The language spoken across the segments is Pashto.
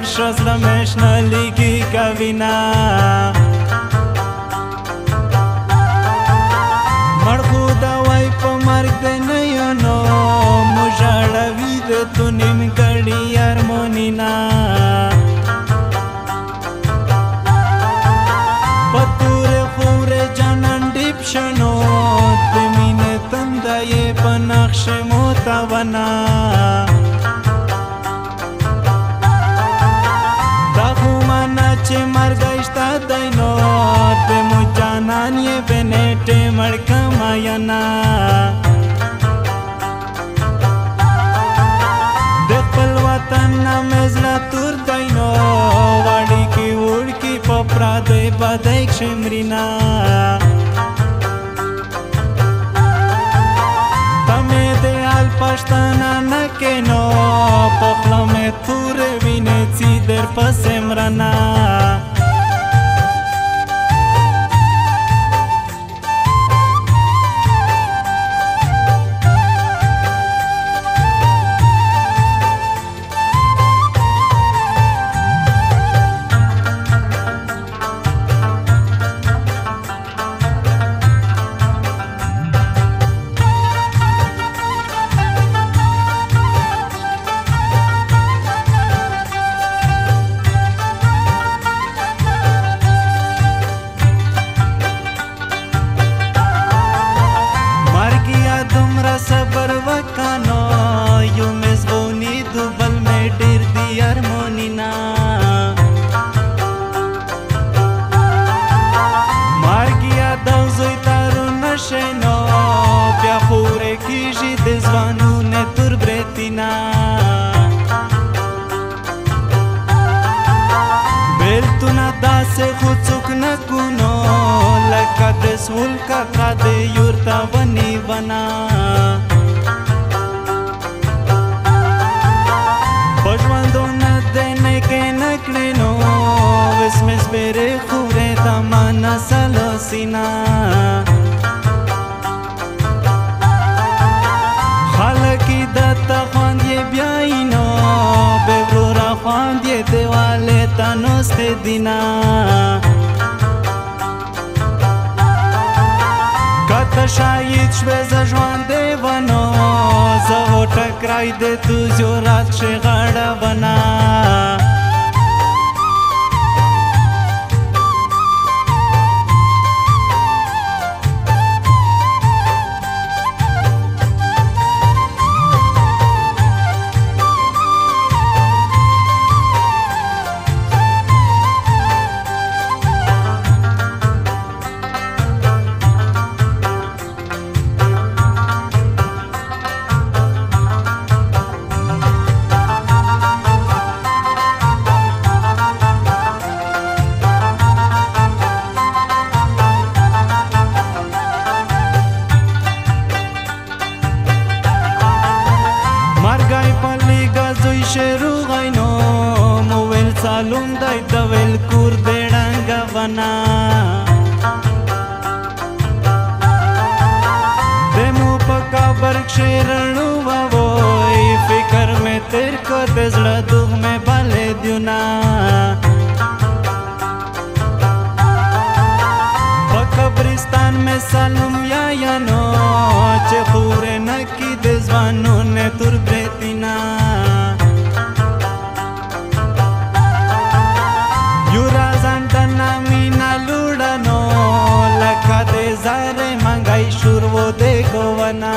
هر شاز را مشنالیگی کوینا مړ خو دا وای په مرګ دی نه یو نو مژړوي د تو نیمګړي یارمونینا په تورې خورې جانان ډیپ شنو د مینې تنده یې په نقش متوانا چې مرګشتا دینو په مو جانان یې بنټه مړکما ینا د خپل وطن مزلا تور دینو وړي کی وړ کی په پرا دې بدای شمرینا تمه دې ال پښتنا نه کې نو په خپل مې ți der pasem rana دومره صبر وکانو یو مزبونی دوبل مې ډیر دی ارمونینا مارګیا د زوی تارو نشینو بیا پورې کیږي د ځوانونه تر برتینا بیلتونه داسې خو څوک نه کو لکه د سول کا د یور تا ونی ونا تیرے خورے تمنا سلو سینا خلقی دتا خواند یه بیایینا ببرو را خواند یه دیواله تنوز دینا کتا شاید شبه زجوان دیوانا زهو ټکرای د تو زیورات شي غړه بنا معلوم دی د ویل کور دی ډنګ ونا دمو په کابر کښېرنو وای فکر مې تیر کو د زړه دوغ مې بلې دیونا په قبرستان مې سلام یا یا نو چې خور نه کی د ځوانو نه تر برتین Ana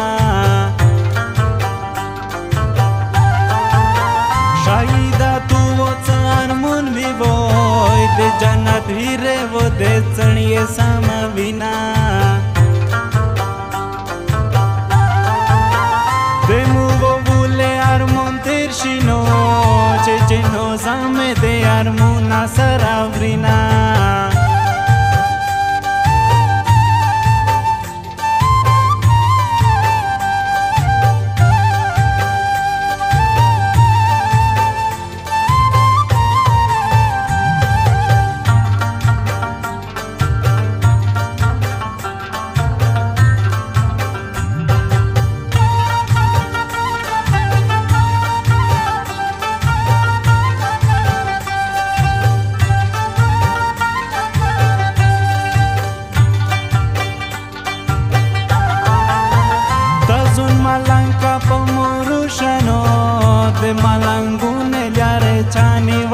શાહિદા તું ઓચાન મુનવી હોય તે જન્નત હીરે વધે ચણીએ સામ વિના și noce ce nu zame de armuna săravrina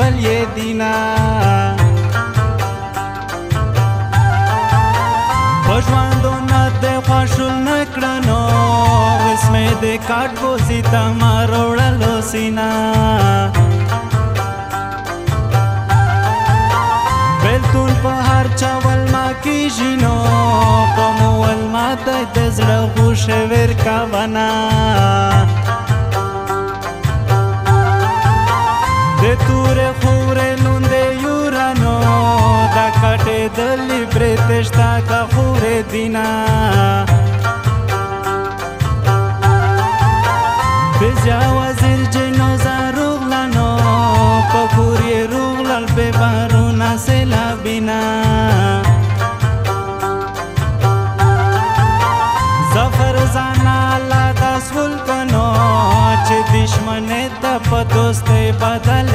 اليدنا پښوندونه د خوشل نکړنو اسمه د کاټ کوسي تمروړلو سینا بلتون په هر چاول ما کې جنو په مول ما ته د زړه خوش ور کا ونا ca furetina Pe ziua zirgei n-o zarug la no Păcurie rug la-l pe varuna se la bina Zafăr zana la tasful că no Ce dișmăne pe te pădă. bătă